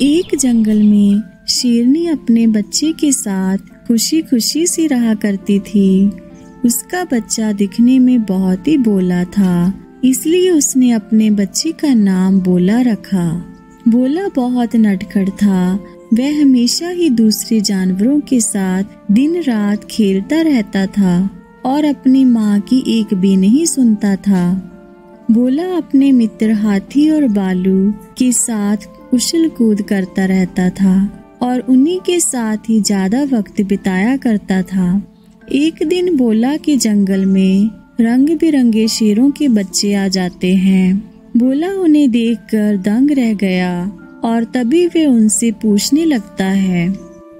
एक जंगल में शेरनी अपने बच्चे के साथ खुशी खुशी सी रहा करती थी। उसका बच्चा दिखने में बहुत ही बोला था, इसलिए उसने अपने बच्चे का नाम बोला रखा। बोला बहुत नटखट था, वह हमेशा ही दूसरे जानवरों के साथ दिन रात खेलता रहता था और अपनी माँ की एक भी नहीं सुनता था। बोला अपने मित्र हाथी और बालू के साथ उछल कूद करता रहता था और उन्हीं के साथ ही ज़्यादा वक्त बिताया करता था। एक दिन बोला के जंगल में रंग बिरंगे शेरों के बच्चे आ जाते हैं। बोला, उन्हें देखकर दंग रह गया और तभी वे उनसे पूछने लगता है,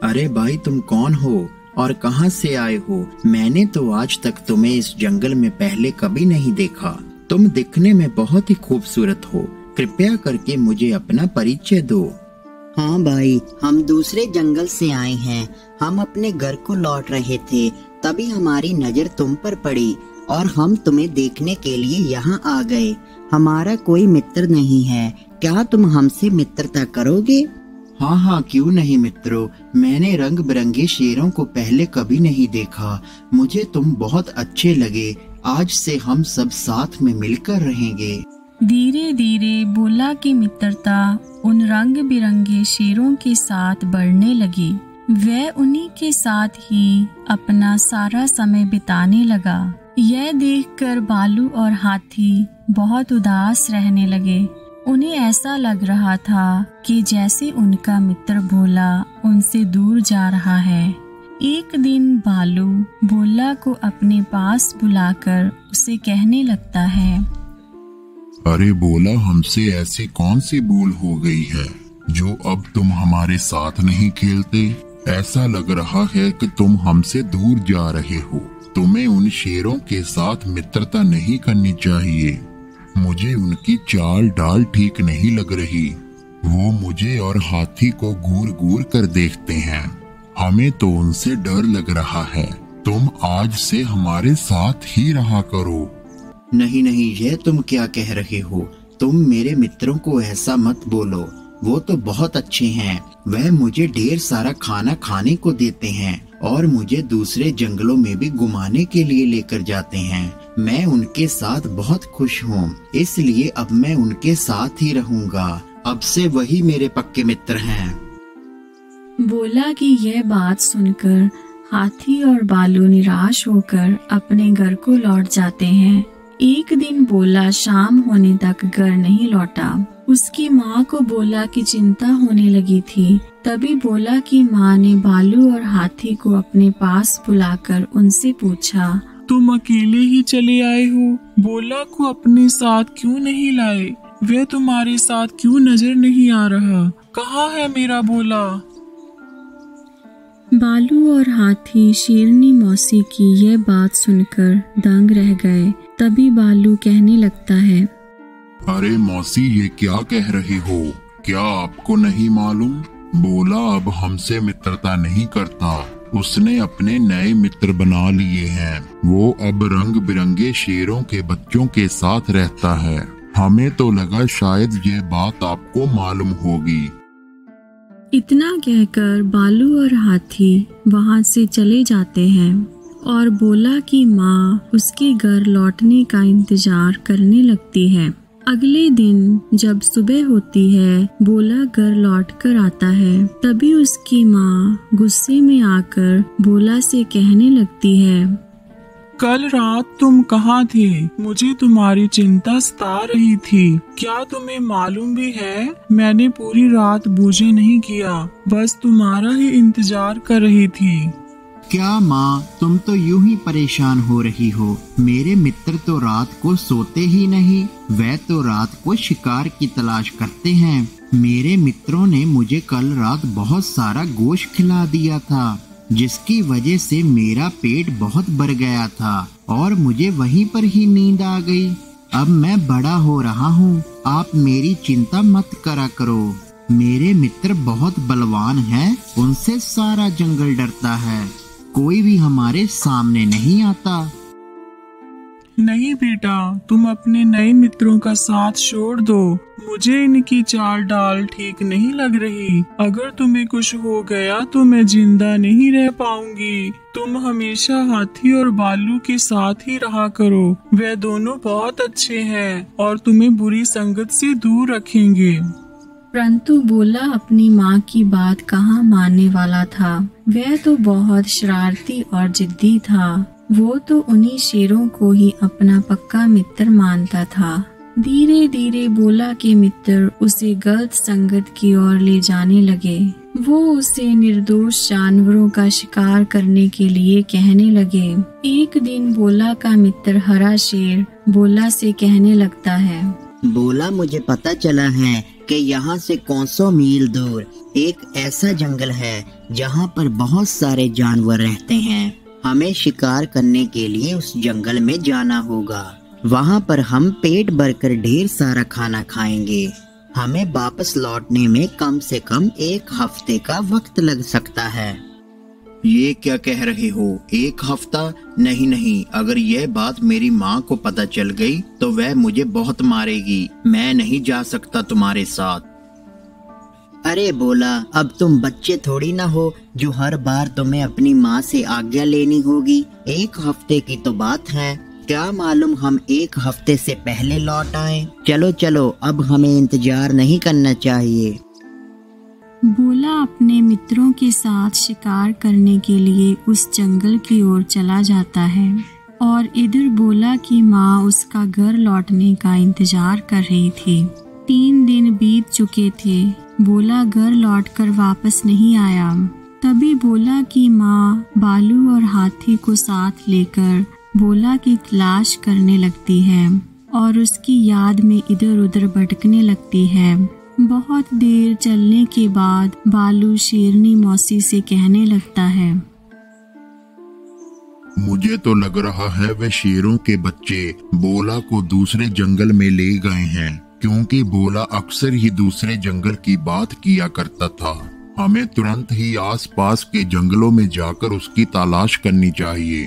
अरे भाई, तुम कौन हो और कहाँ से आए हो? मैंने तो आज तक तुम्हें इस जंगल में पहले कभी नहीं देखा। तुम दिखने में बहुत ही खूबसूरत हो। कृपया करके मुझे अपना परिचय दो। हाँ भाई हम दूसरे जंगल से आए हैं। हम अपने घर को लौट रहे थे। तभी हमारी नज़र तुम पर पड़ी और हम तुम्हें देखने के लिए यहाँ आ गए। हमारा कोई मित्र नहीं है। क्या तुम हमसे मित्रता करोगे? हाँ हाँ क्यों नहीं मित्रों? मैंने रंग बिरंगे शेरों को पहले कभी नहीं देखा। मुझे तुम बहुत अच्छे लगे। आज से हम सब साथ में मिलकर रहेंगे। धीरे धीरे बोला की मित्रता उन रंग बिरंगे शेरों के साथ बढ़ने लगी। वह उन्हीं के साथ ही अपना सारा समय बिताने लगा। यह देखकर बालू और हाथी बहुत उदास रहने लगे। उन्हें ऐसा लग रहा था कि जैसे उनका मित्र भोला उनसे दूर जा रहा है। एक दिन बालू भोला को अपने पास बुलाकर उसे कहने लगता है अरे बोला हमसे ऐसी कौन सी भूल हो गई है, जो अब तुम हमारे साथ नहीं खेलते? ऐसा लग रहा है कि तुम हमसे दूर जा रहे हो। तुम्हें उन शेरों के साथ मित्रता नहीं करनी चाहिए। मुझे उनकी चाल डाल ठीक नहीं लग रही। वो मुझे और हाथी को घूर घूर कर देखते हैं। हमें तो उनसे डर लग रहा है। तुम आज से हमारे साथ ही रहा करो। नहीं नहीं यह तुम क्या कह रहे हो? तुम मेरे मित्रों को ऐसा मत बोलो। वो तो बहुत अच्छे हैं। वह मुझे ढेर सारा खाना खाने को देते हैं और मुझे दूसरे जंगलों में भी घुमाने के लिए लेकर जाते हैं। मैं उनके साथ बहुत खुश हूँ, इसलिए अब मैं उनके साथ ही रहूँगा। अब से वही मेरे पक्के मित्र हैं। बोला कि यह बात सुनकर हाथी और बालू निराश होकर अपने घर को लौट जाते हैं। एक दिन बोला शाम होने तक घर नहीं लौटा। उसकी माँ को बोला कि चिंता होने लगी थी। तभी बोला कि माँ ने बालू और हाथी को अपने पास बुलाकर उनसे पूछा तुम अकेले ही चले आए हो? बोला को अपने साथ क्यों नहीं लाए? वे तुम्हारे साथ क्यों नज़र नहीं आ रहा? कहाँ है मेरा बोला? बालू और हाथी शेरनी मौसी की यह बात सुनकर दंग रह गए। तभी बालू कहने लगता है अरे मौसी ये क्या कह रही हो? क्या आपको नहीं मालूम? बोला अब हमसे मित्रता नहीं करता। उसने अपने नए मित्र बना लिए हैं। वो अब रंग बिरंगे शेरों के बच्चों के साथ रहता है। हमें तो लगा शायद ये बात आपको मालूम होगी। इतना कहकर बालू और हाथी वहाँ से चले जाते हैं। और बोला कि माँ, उसके घर लौटने का इंतज़ार करने लगती है। अगले दिन जब सुबह होती है, बोला घर लौट कर आता है। तभी उसकी माँ गुस्से में आकर बोला से कहने लगती है, कल रात तुम कहाँ थे? मुझे तुम्हारी चिंता सता रही थी। क्या तुम्हें मालूम भी है? मैंने पूरी रात बूझे नहीं किया। बस तुम्हारा ही इंतज़ार कर रही थी। क्या माँ, तुम तो यूँ ही परेशान हो रही हो। मेरे मित्र तो रात को सोते ही नहीं, वह तो रात को शिकार की तलाश करते हैं। मेरे मित्रों ने मुझे कल रात बहुत सारा गोश्त खिला दिया था, जिसकी वजह से मेरा पेट बहुत भर गया था, और मुझे वहीं पर ही नींद आ गई। अब मैं बड़ा हो रहा हूँ, आप मेरी चिंता मत करा करो। मेरे मित्र बहुत बलवान हैं, उनसे सारा जंगल डरता है। कोई भी हमारे सामने नहीं आता। नहीं बेटा, तुम अपने नए मित्रों का साथ छोड़ दो। मुझे इनकी चाल डाल ठीक नहीं लग रही। अगर तुम्हें कुछ हो गया तो मैं ज़िंदा नहीं रह पाऊँगी। तुम हमेशा हाथी और बालू के साथ ही रहा करो। वे दोनों बहुत अच्छे हैं और तुम्हें बुरी संगत से दूर रखेंगे। परंतु बोला अपनी माँ की बात कहाँ मानने वाला था। वह तो बहुत शरारती और जिद्दी था। वो तो उन्हीं शेरों को ही अपना पक्का मित्र मानता था। धीरे धीरे बोला के मित्र उसे गलत संगत की ओर ले जाने लगे। वो उसे निर्दोष जानवरों का शिकार करने के लिए कहने लगे। एक दिन बोला का मित्र हरा शेर बोला से कहने लगता है, बोला मुझे पता चला है कि यहाँ से कौन सौ मील दूर एक ऐसा जंगल है जहाँ पर बहुत सारे जानवर रहते हैं। हमें शिकार करने के लिए उस जंगल में जाना होगा। वहाँ पर हम पेट भरकर ढेर सारा खाना खाएँगे। हमें वापस लौटने में कम से कम एक हफ़्ते का वक्त लग सकता है। ये क्या कह रहे हो? एक हफ़्ता? नहीं नहीं। अगर यह बात मेरी माँ को पता चल गई तो वह मुझे बहुत मारेगी। मैं नहीं जा सकता तुम्हारे साथ। अरे बोला, अब तुम बच्चे थोड़ी ना हो, जो हर बार तुम्हें अपनी माँ से आज्ञा लेनी होगी। एक हफ़्ते की तो बात है। क्या मालूम हम एक हफ़्ते से पहले लौट आए? चलो चलो, अब हमें इंतज़ार नहीं करना चाहिए। बोला अपने मित्रों के साथ शिकार करने के लिए उस जंगल की ओर चला जाता है। और इधर बोला की माँ उसका घर लौटने का इंतज़ार कर रही थी। तीन दिन बीत चुके थे। बोला घर लौटकर वापस नहीं आया। तभी बोला की माँ बालू और हाथी को साथ लेकर बोला की तलाश करने लगती है और उसकी याद में इधर उधर भटकने लगती है। बहुत देर चलने के बाद बालू शेरनी मौसी से कहने लगता है। मुझे तो लग रहा है वे शेरों के बच्चे बोला को दूसरे जंगल में ले गए हैं क्योंकि बोला अक्सर ही दूसरे जंगल की बात किया करता था। हमें तुरंत ही आसपास के जंगलों में जाकर उसकी तलाश करनी चाहिए।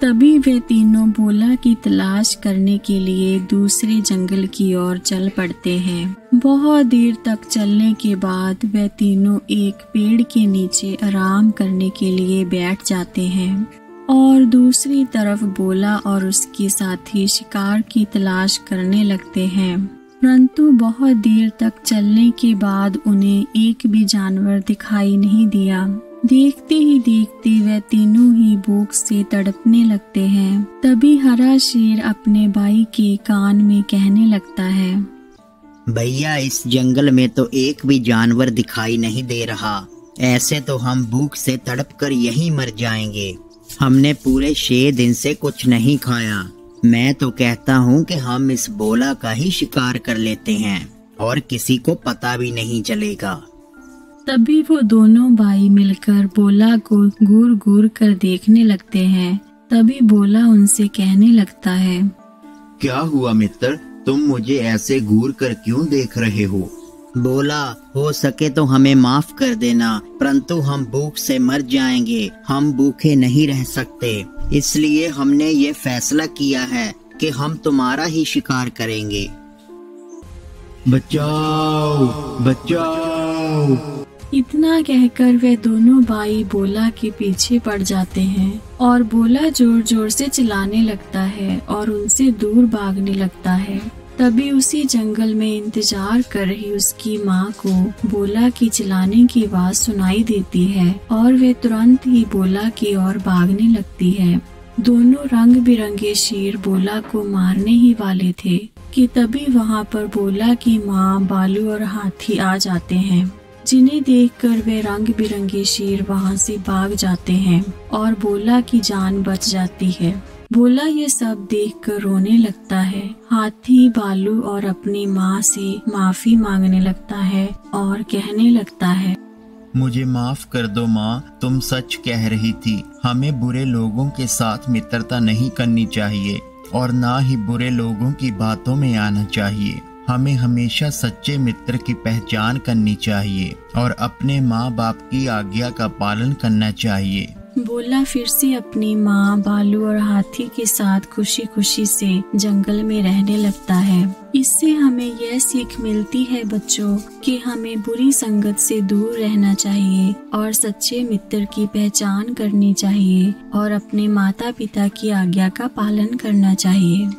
तभी वे तीनों बोला की तलाश करने के लिए दूसरे जंगल की ओर चल पड़ते हैं। बहुत देर तक चलने के बाद वे तीनों एक पेड़ के नीचे आराम करने के लिए बैठ जाते हैं और दूसरी तरफ़ बोला और उसके साथी शिकार की तलाश करने लगते हैं। परंतु बहुत देर तक चलने के बाद उन्हें एक भी जानवर दिखाई नहीं दिया। देखते ही देखते वे तीनों ही भूख से तड़पने लगते हैं। तभी हरा शेर अपने भाई के कान में कहने लगता है भैया इस जंगल में तो एक भी जानवर दिखाई नहीं दे रहा। ऐसे तो हम भूख से तड़प कर यहीं मर जाएँगे। हमने पूरे छह दिन से कुछ नहीं खाया। मैं तो कहता हूँ कि हम इस बोला का ही शिकार कर लेते हैं और किसी को पता भी नहीं चलेगा। तभी वो दोनों भाई मिलकर बोला को घूर घूर कर देखने लगते हैं। तभी बोला उनसे कहने लगता है क्या हुआ मित्र? तुम मुझे ऐसे घूर कर क्यों देख रहे हो? बोला, हो सके तो हमें माफ़ कर देना, परंतु हम भूख से मर जाएँगे, हम भूखे नहीं रह सकते। इसलिए हमने ये फैसला किया है कि हम तुम्हारा ही शिकार करेंगे। बचाओ बचाओ। इतना कहकर वे दोनों भाई बोला के पीछे पड़ जाते हैं और बोला ज़ोर ज़ोर से चिल्लाने लगता है और उनसे दूर भागने लगता है। तभी उसी जंगल में इंतज़ार कर रही उसकी माँ को बोला की चिल्लाने की आवाज़ सुनाई देती है और वे तुरंत ही बोला की ओर भागने लगती है। दोनों रंग बिरंगे शेर बोला को मारने ही वाले थे कि तभी वहाँ पर बोला की माँ, बालू और हाथी आ जाते हैं। जिन्हें देखकर वे रंग बिरंगे शेर वहाँ से भाग जाते हैं और बोला की जान बच जाती है। बोला ये सब देखकर रोने लगता है। हाथी बालू और अपनी माँ से माफ़ी मांगने लगता है और कहने लगता है, मुझे माफ़ कर दो माँ, तुम सच कह रही थी। हमें बुरे लोगों के साथ मित्रता नहीं करनी चाहिए और ना ही बुरे लोगों की बातों में आना चाहिए। हमें हमेशा सच्चे मित्र की पहचान करनी चाहिए और अपने माँ बाप की आज्ञा का पालन करना चाहिए। बोला फिर से अपनी माँ, बालू और हाथी के साथ खुशी खुशी से जंगल में रहने लगता है। इससे हमें यह सीख मिलती है बच्चों कि हमें बुरी संगत से दूर रहना चाहिए और सच्चे मित्र की पहचान करनी चाहिए और अपने माता पिता की आज्ञा का पालन करना चाहिए।